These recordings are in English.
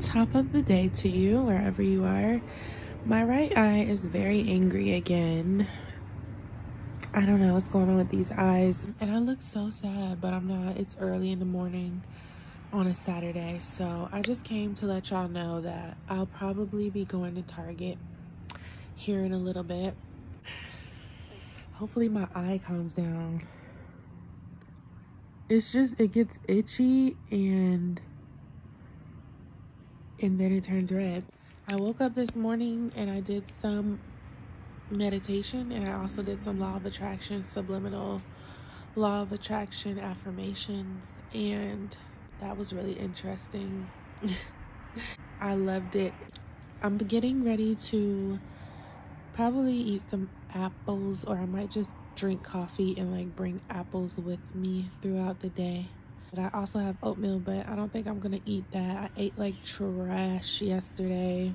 top of the day to you wherever you are. My right eye is very angry again. I don't know what's going on with these eyes. And I look so sad, but I'm not. It's early in the morning on a Saturday. So I just came to let y'all know that I'll probably be going to Target here in a little bit. Hopefully my eye calms down. It's just, it gets itchy and and then it turns red. I woke up this morning and I did some meditation and I also did some law of attraction, subliminal law of attraction affirmations, and that was really interesting. I loved it. I'm getting ready to probably eat some apples or I might just drink coffee and like bring apples with me throughout the day. But I also have oatmeal, but I don't think I'm gonna eat that. I ate like trash yesterday.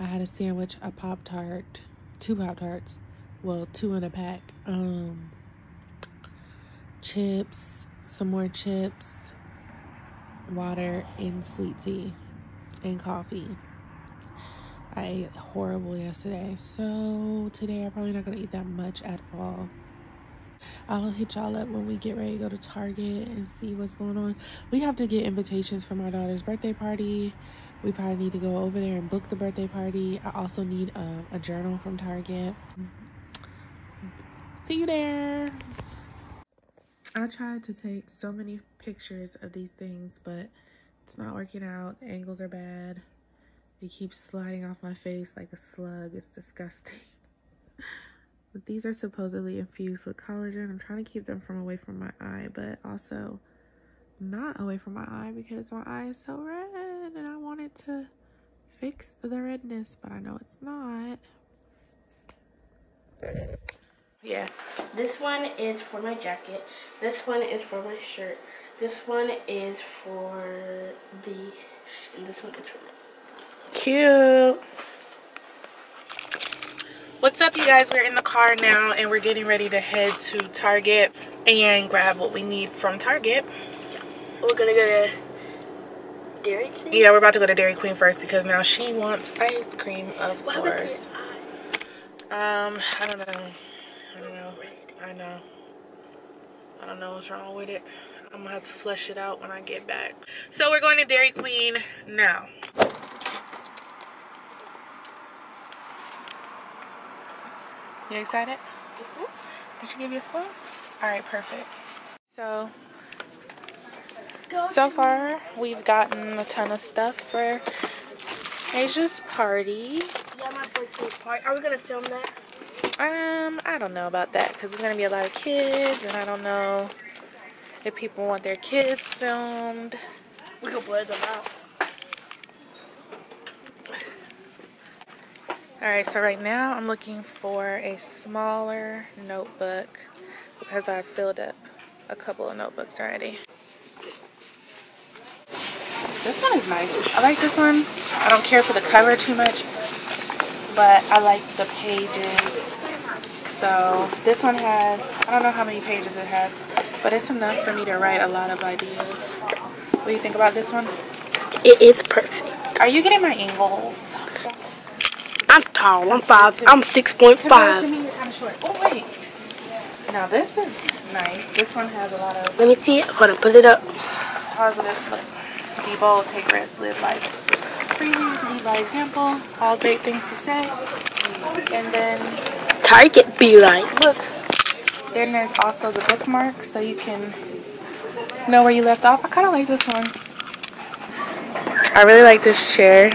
I had a sandwich, a Pop Tart, two Pop Tarts, well, two in a pack. Um, chips, some more chips, water, and sweet tea, and coffee. I ate horrible yesterday, so today I'm probably not gonna eat that much at all. I'll hit y'all up when we get ready to go to Target and see what's going on. We have to get invitations for my daughter's birthday party. We probably need to go over there and book the birthday party. I also need um, a journal from Target. See you there. I tried to take so many pictures of these things, but it's not working out. The angles are bad. It keeps sliding off my face like a slug. It's disgusting. But these are supposedly infused with collagen. I'm trying to keep them from away from my eye, but also not away from my eye because my eye is so red and I wanted to fix the redness, but I know it's not. Yeah. This one is for my jacket. This one is for my shirt. This one is for these. And this one is for my... Cute. What's up, you guys? We're in the car now and we're getting ready to head to Target and grab what we need from Target. We're gonna go to Dairy Queen? Yeah, we're about to go to Dairy Queen first because now she wants ice cream, of Why course. Um, I don't know. I don't know. I know. I don't know what's wrong with it. I'm gonna have to flush it out when I get back. So we're going to Dairy Queen now. You excited? Did she give you a spoon? All right, perfect. So, so far we've gotten a ton of stuff for Asia's party. Yeah, my birthday party. Are we gonna film that? Um, I don't know about that because there's gonna be a lot of kids, and I don't know if people want their kids filmed. We could blur them out. Alright, so right now I'm looking for a smaller notebook because I've filled up a couple of notebooks already. This one is nice. I like this one. I don't care for the cover too much, but I like the pages. So this one has, I don't know how many pages it has, but it's enough for me to write a lot of ideas. What do you think about this one? It is perfect. Are you getting my angles? I'm tall. I'm five. I'm six point Compare it to five. me, you're kind of short. Oh, wait. Now, this is nice. This one has a lot of Let me see it. Hold on. Put it up. positive. Be bold, take risks, live life freely, lead by example. All great things to say. And then, Target be like. look. Then there's also the bookmark, so you can know where you left off. I kind of like this one. I really like this chair.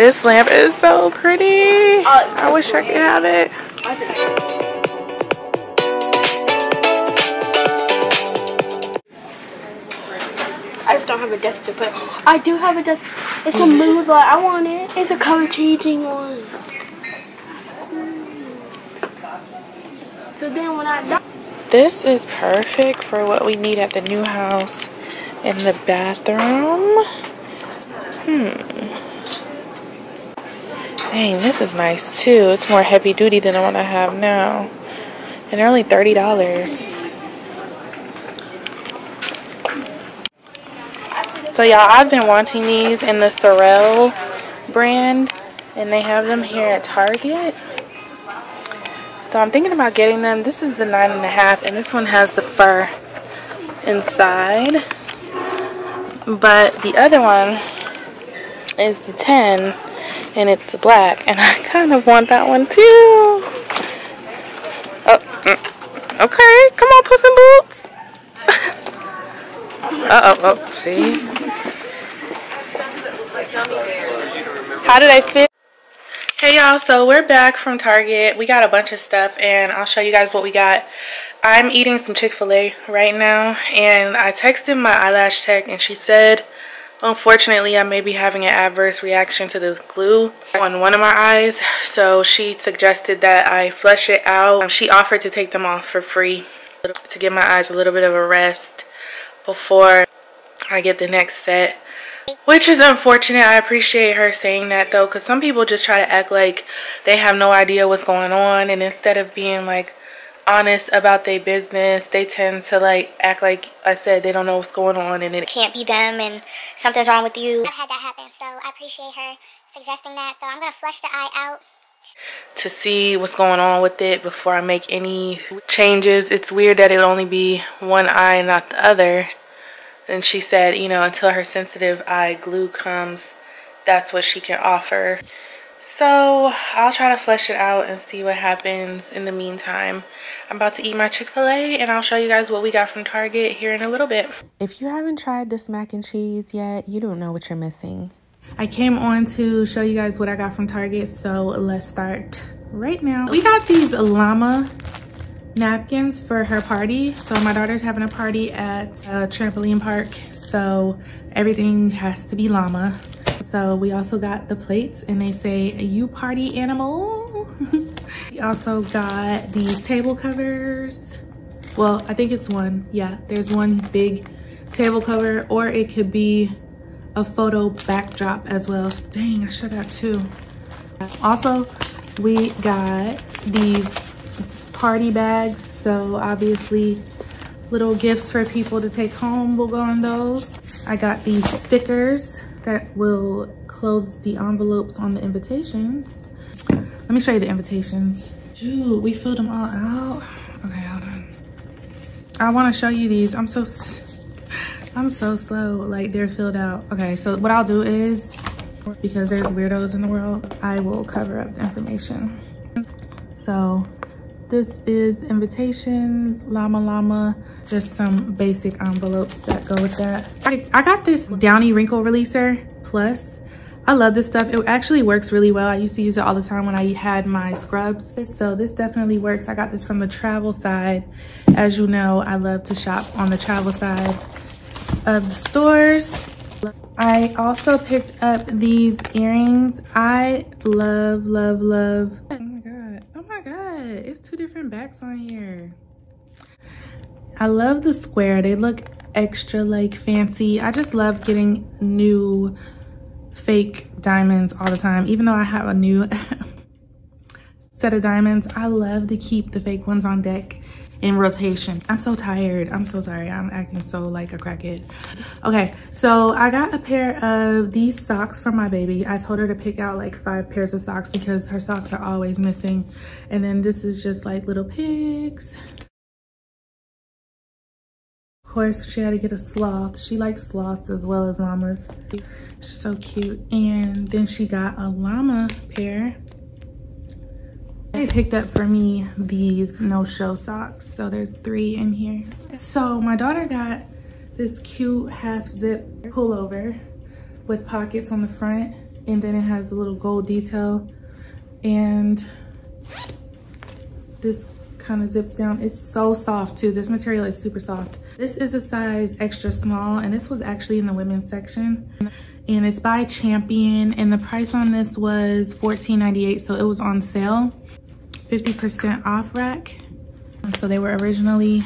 This lamp is so pretty. I wish I could have it. I just don't have a desk to put. I do have a desk. It's a mood light. I want it. It's a color changing one. So then when I This is perfect for what we need at the new house in the bathroom. Hmm. Dang, this is nice too. It's more heavy duty than the one I have now. And they're only $30. So y'all, I've been wanting these in the Sorel brand. And they have them here at Target. So I'm thinking about getting them. This is the nine and a half, and this one has the fur inside. But the other one is the 10, and it's black, and I kind of want that one too. Oh, mm, okay, come on, Puss in Boots. uh oh, oh, see. How did I fit? Hey y'all, so we're back from Target. We got a bunch of stuff and I'll show you guys what we got. I'm eating some Chick-fil-A right now and I texted my eyelash tech and she said unfortunately I may be having an adverse reaction to the glue on one of my eyes so she suggested that I flush it out. Um, she offered to take them off for free to give my eyes a little bit of a rest before I get the next set. Which is unfortunate. I appreciate her saying that though because some people just try to act like they have no idea what's going on and instead of being like honest about their business they tend to like act like I said they don't know what's going on and it can't be them and something's wrong with you. I've had that happen so I appreciate her suggesting that so I'm gonna flush the eye out to see what's going on with it before I make any changes. It's weird that it would only be one eye and not the other and she said, you know, until her sensitive eye glue comes, that's what she can offer. So I'll try to flesh it out and see what happens in the meantime. I'm about to eat my Chick-fil-A and I'll show you guys what we got from Target here in a little bit. If you haven't tried this mac and cheese yet, you don't know what you're missing. I came on to show you guys what I got from Target, so let's start right now. We got these llama napkins for her party. So my daughter's having a party at a trampoline park. So everything has to be llama. So we also got the plates and they say you party animal. we also got these table covers. Well, I think it's one. Yeah, there's one big table cover or it could be a photo backdrop as well. Dang, I should have got two. Also, we got these party bags. So obviously little gifts for people to take home will go in those. I got these stickers that will close the envelopes on the invitations. Let me show you the invitations. Dude, we filled them all out. Okay, hold on. I want to show you these. I'm so, I'm so slow. Like they're filled out. Okay, so what I'll do is, because there's weirdos in the world, I will cover up the information. So this is invitation, llama llama, just some basic envelopes that go with that. I, I got this Downy Wrinkle Releaser Plus. I love this stuff. It actually works really well. I used to use it all the time when I had my scrubs. So this definitely works. I got this from the travel side. As you know, I love to shop on the travel side of the stores. I also picked up these earrings. I love, love, love Oh my God, oh my God. it's two different backs on here. I love the square. They look extra like fancy. I just love getting new fake diamonds all the time. Even though I have a new set of diamonds, I love to keep the fake ones on deck in rotation. I'm so tired. I'm so sorry. I'm acting so like a crackhead. Okay, so I got a pair of these socks for my baby. I told her to pick out like five pairs of socks because her socks are always missing. And then this is just like little pigs. Course, she had to get a sloth. She likes sloths as well as llamas. She's so cute. And then she got a llama pair they picked up for me these no-show socks. So there's three in here. So my daughter got this cute half zip pullover with pockets on the front. And then it has a little gold detail. And this kind of zips down. It's so soft too. This material is super soft. This is a size extra small and this was actually in the women's section. And it's by Champion and the price on this was $14.98 so it was on sale. 50% off rack. So they were originally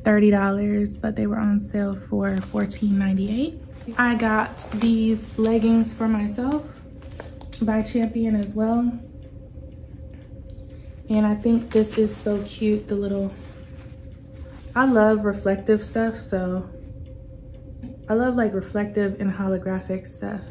$30, but they were on sale for $14.98. I got these leggings for myself by Champion as well. And I think this is so cute, the little, I love reflective stuff, so I love like reflective and holographic stuff.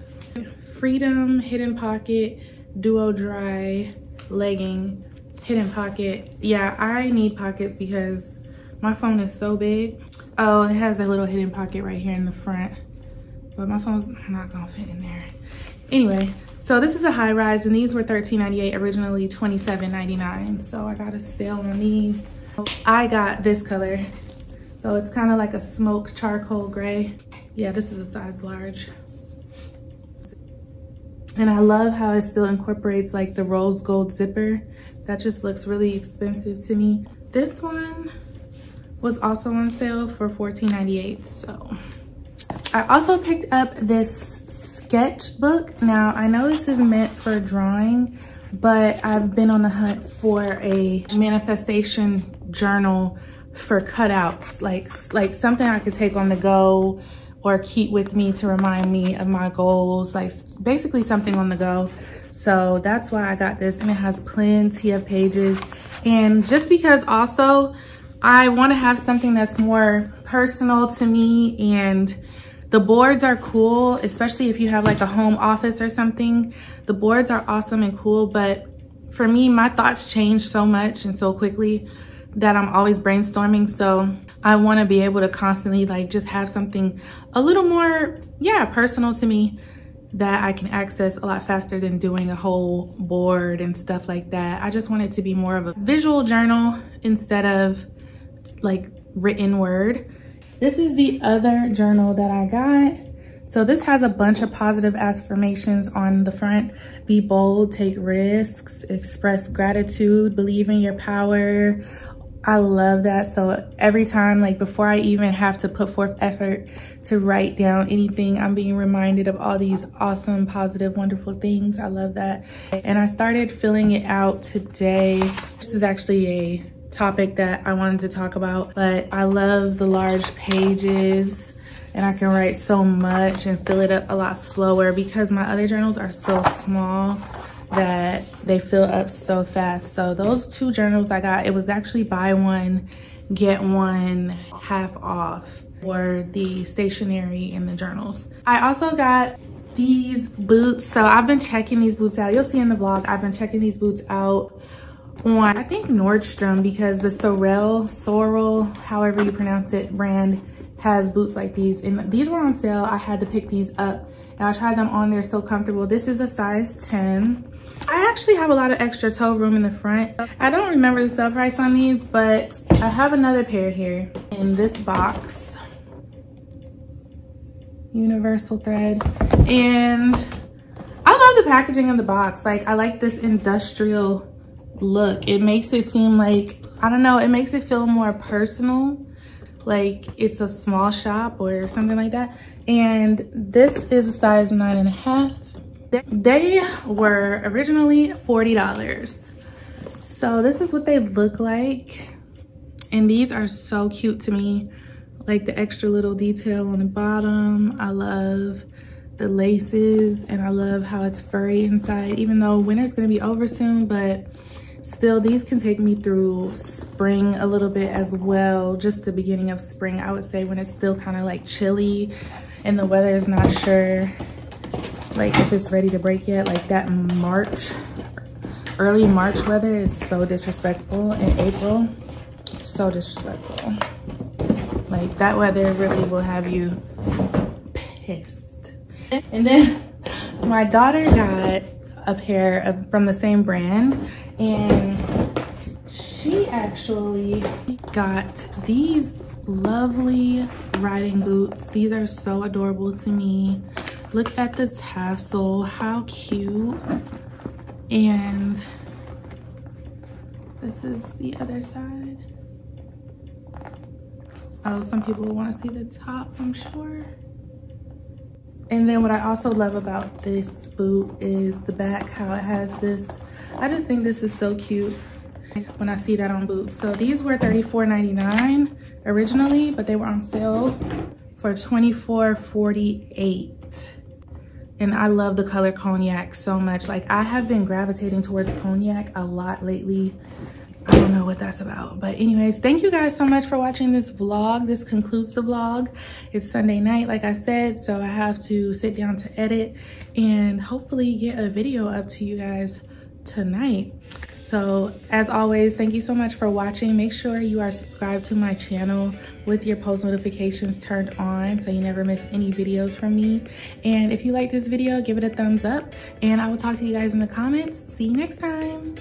Freedom Hidden Pocket Duo Dry Legging Hidden Pocket. Yeah, I need pockets because my phone is so big. Oh, it has a little hidden pocket right here in the front, but my phone's not gonna fit in there. Anyway, so this is a high rise and these were $13.98, originally $27.99. So I got a sale on these. I got this color. So it's kind of like a smoke charcoal gray. Yeah, this is a size large. And I love how it still incorporates like the rose gold zipper. That just looks really expensive to me. This one was also on sale for $14.98, so. I also picked up this sketchbook. Now, I know this is meant for drawing, but I've been on the hunt for a manifestation journal for cutouts, like, like something I could take on the go or keep with me to remind me of my goals, like basically something on the go. So that's why I got this and it has plenty of pages. And just because also I want to have something that's more personal to me and the boards are cool, especially if you have like a home office or something. The boards are awesome and cool, but for me, my thoughts change so much and so quickly that I'm always brainstorming. So I want to be able to constantly like just have something a little more, yeah, personal to me that I can access a lot faster than doing a whole board and stuff like that. I just want it to be more of a visual journal instead of like written word. This is the other journal that I got. So this has a bunch of positive affirmations on the front. Be bold, take risks, express gratitude, believe in your power. I love that. So every time, like before I even have to put forth effort to write down anything, I'm being reminded of all these awesome, positive, wonderful things. I love that. And I started filling it out today. This is actually a topic that I wanted to talk about, but I love the large pages and I can write so much and fill it up a lot slower because my other journals are so small that they fill up so fast. So those two journals I got, it was actually buy one, get one half off for the stationery and the journals. I also got these boots. So I've been checking these boots out. You'll see in the vlog, I've been checking these boots out on, I think Nordstrom because the Sorel, Sorel, however you pronounce it, brand has boots like these. And these were on sale. I had to pick these up and I tried them on. They're so comfortable. This is a size 10. I actually have a lot of extra toe room in the front. I don't remember the sale price on these, but I have another pair here in this box. Universal thread. And I love the packaging of the box. Like I like this industrial look. It makes it seem like, I don't know, it makes it feel more personal. Like it's a small shop or something like that. And this is a size nine and a half. They were originally $40. So this is what they look like. And these are so cute to me. Like the extra little detail on the bottom. I love the laces and I love how it's furry inside, even though winter's gonna be over soon, but still these can take me through spring a little bit as well just the beginning of spring i would say when it's still kind of like chilly and the weather is not sure like if it's ready to break yet like that march early march weather is so disrespectful in april so disrespectful like that weather really will have you pissed and then my daughter got a pair of, from the same brand and she actually got these lovely riding boots. These are so adorable to me. Look at the tassel, how cute. And this is the other side. Oh, some people want to see the top, I'm sure. And then what I also love about this boot is the back, how it has this I just think this is so cute. when I see that on Boots. So these were $34.99 originally, but they were on sale for $24.48. And I love the color cognac so much. Like I have been gravitating towards cognac a lot lately. I don't know what that's about. But anyways, thank you guys so much for watching this vlog. This concludes the vlog. It's Sunday night, like I said, so I have to sit down to edit and hopefully get a video up to you guys tonight. So as always, thank you so much for watching. Make sure you are subscribed to my channel with your post notifications turned on so you never miss any videos from me. And if you like this video, give it a thumbs up and I will talk to you guys in the comments. See you next time.